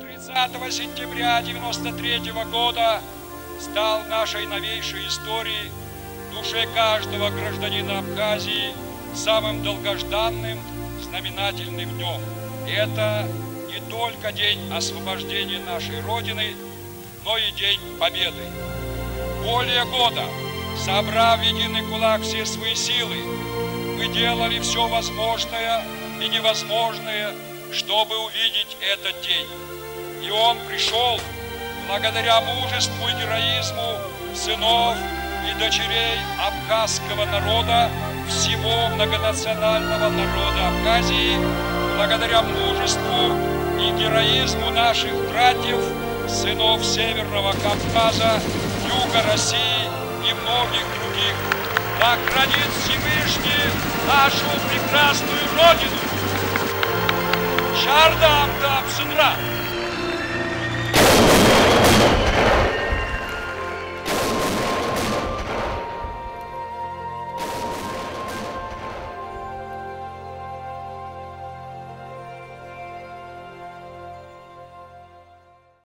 30 сентября 93 года стал нашей новейшей историей в душе каждого гражданина Абхазии самым долгожданным знаменательным днем. Это не только день освобождения нашей Родины, но и день победы. Более года, собрав в единый кулак все свои силы, мы делали все возможное и невозможное, чтобы увидеть этот день. И он пришел благодаря мужеству и героизму сынов и дочерей абхазского народа, всего многонационального народа Абхазии, благодаря мужеству и героизму наших братьев, сынов Северного Кавказа, Юга России и многих других. Да хранит Всевышний нашу прекрасную Родину! Arda Abda Absınra.